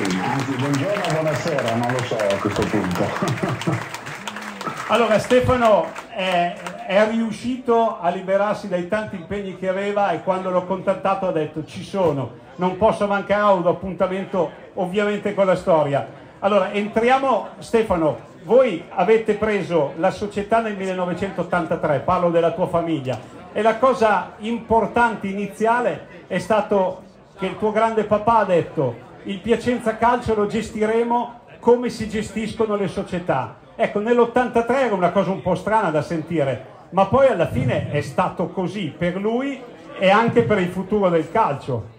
Anzi, buongiorno e buonasera, non lo so a questo punto. allora, Stefano è, è, riuscito a liberarsi dai tanti impegni che aveva e quando l'ho contattato ha detto ci sono, non posso mancare a un appuntamento ovviamente con la storia. Allora, entriamo, Stefano, voi avete preso la società nel 1983, parlo della tua famiglia, e la cosa importante iniziale è stato che il tuo grande papà ha detto il Piacenza Calcio lo gestiremo come si gestiscono le società. Ecco, nell'83 era una cosa un po' strana da sentire, ma poi alla fine è stato così per lui e anche per il futuro del calcio.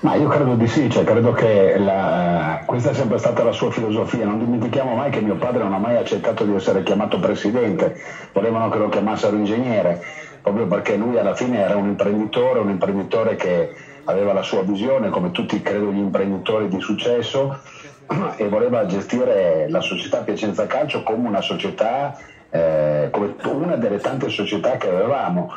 Ma io credo di sì, cioè credo che la, questa è sempre stata la sua filosofia. Non dimentichiamo mai che mio padre non ha mai accettato di essere chiamato presidente, volevano che lo chiamassero ingegnere, proprio perché lui alla fine era un imprenditore, un imprenditore che aveva la sua visione, come tutti credo gli imprenditori di successo, e voleva gestire la società Piacenza Calcio come una società, eh, come una delle tante società che avevamo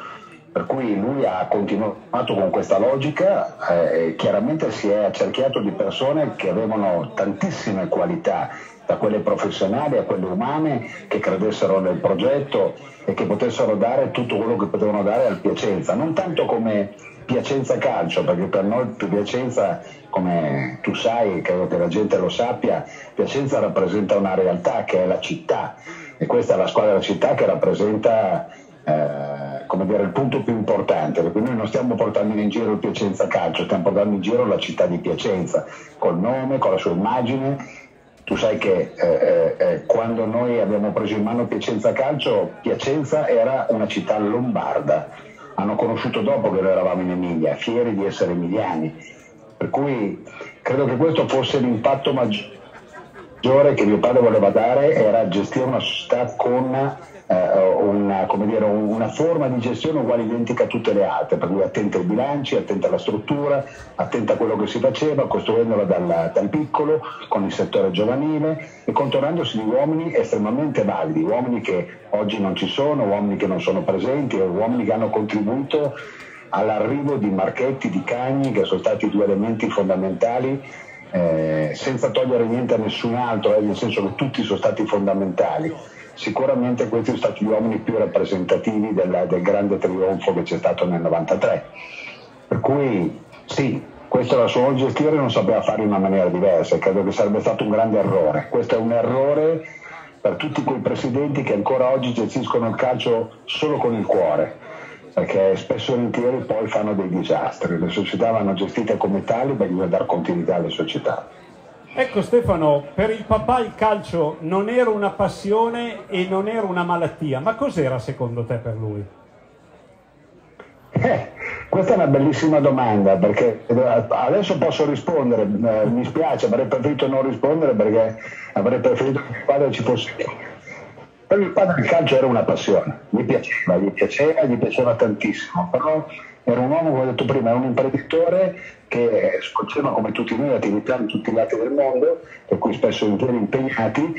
per cui lui ha continuato con questa logica eh, chiaramente si è accerchiato di persone che avevano tantissime qualità, da quelle professionali a quelle umane, che credessero nel progetto e che potessero dare tutto quello che potevano dare al Piacenza, non tanto come Piacenza Calcio, perché per noi Piacenza, come tu sai, credo che la gente lo sappia, Piacenza rappresenta una realtà che è la città. E questa è la squadra della città che rappresenta eh, come dire, il punto più importante, perché noi non stiamo portando in giro il Piacenza Calcio, stiamo portando in giro la città di Piacenza, col nome, con la sua immagine. Tu sai che eh, eh, eh, quando noi abbiamo preso in mano Piacenza Calcio, Piacenza era una città lombarda. Hanno conosciuto dopo che noi eravamo in Emilia, fieri di essere emiliani. Per cui credo che questo fosse l'impatto maggiore che mio padre voleva dare, era gestire una società con eh, una, dire, una, forma di gestione uguale identica a tutte le altre, per cui attenta ai bilanci, attenta alla struttura, attenta a quello che si faceva, costruendola dal, dal piccolo, con il settore giovanile e contornandosi di uomini estremamente validi, uomini che oggi non ci sono, uomini che non sono presenti, uomini che hanno contribuito all'arrivo di Marchetti, di Cagni, che sono stati due elementi fondamentali eh, senza togliere niente a nessun altro, eh, nel senso che tutti sono stati fondamentali sicuramente questi sono stati gli uomini più rappresentativi del, del grande trionfo che c'è stato nel 93. Per cui sì, questo era solo gestire non sapeva fare in una maniera diversa, credo che sarebbe stato un grande errore. Questo è un errore per tutti quei presidenti che ancora oggi gestiscono il calcio solo con il cuore, perché spesso e volentieri poi fanno dei disastri. Le società vanno gestite come tali per dar continuità alle società. Ecco Stefano, per il papà il calcio non era una passione e non era una malattia, ma cos'era secondo te per lui? Eh, questa è una bellissima domanda perché eh, adesso posso rispondere, eh, mi spiace, avrei preferito non rispondere perché avrei preferito che il padre ci fosse. Per il padre il calcio era una passione, piaceva, gli piaceva, gli piaceva tantissimo, però era un uomo, come ho detto prima, era un imprenditore che svolgeva come tutti noi attività in tutti i lati del mondo, per cui spesso interi impegnati,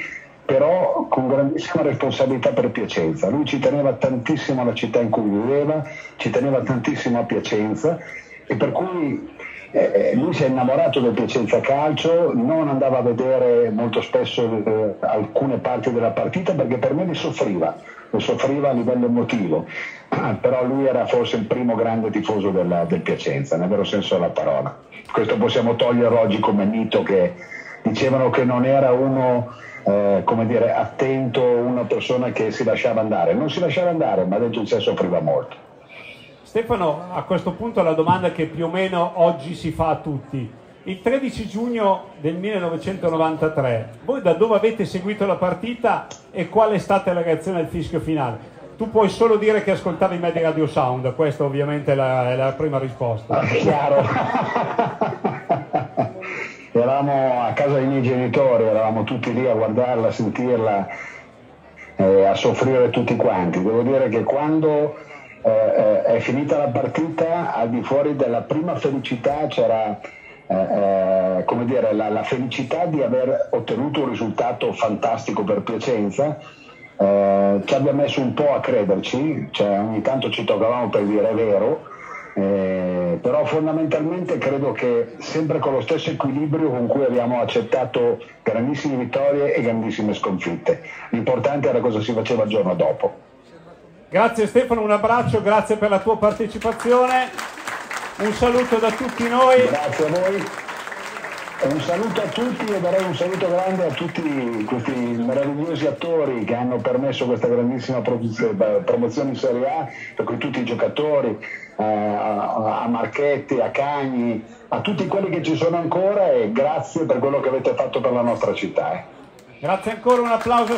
però con grandissima responsabilità per Piacenza. Lui ci teneva tantissimo alla città in cui viveva, ci teneva tantissimo a Piacenza e per cui eh, lui si è innamorato del Piacenza Calcio, non andava a vedere molto spesso eh, alcune parti della partita perché per me ne soffriva, ne soffriva a livello emotivo, però lui era forse il primo grande tifoso della, del Piacenza, nel vero senso della parola. Questo possiamo togliere oggi come mito che dicevano che non era uno eh, come dire, attento, una persona che si lasciava andare, non si lasciava andare, ma dentro di sé soffriva molto. Stefano, a questo punto la domanda che più o meno oggi si fa a tutti. Il 13 giugno del 1993, voi da dove avete seguito la partita e qual è stata la reazione al fischio finale? Tu puoi solo dire che ascoltavi Media Radio Sound, questa ovviamente è la, è la prima risposta. Ah, chiaro. eravamo a casa dei miei genitori, eravamo tutti lì a guardarla, a sentirla, eh, a soffrire tutti quanti. Devo dire che quando eh, eh, è finita la partita, al di fuori della prima felicità c'era eh, eh, come dire, la, la, felicità di aver ottenuto un risultato fantastico per Piacenza. Eh, ci abbia messo un po' a crederci, cioè ogni tanto ci toccavamo per dire è vero. Eh, però fondamentalmente credo che sempre con lo stesso equilibrio con cui abbiamo accettato grandissime vittorie e grandissime sconfitte. L'importante era cosa si faceva il giorno dopo. Grazie Stefano, un abbraccio, grazie per la tua partecipazione, un saluto da tutti noi. Grazie a voi. Un saluto a tutti e darei un saluto grande a tutti questi meravigliosi attori che hanno permesso questa grandissima promozione in Serie A, per cui tutti i giocatori, eh, a Marchetti, a Cagni, a tutti quelli che ci sono ancora e grazie per quello che avete fatto per la nostra città. Eh. Grazie ancora, un applauso.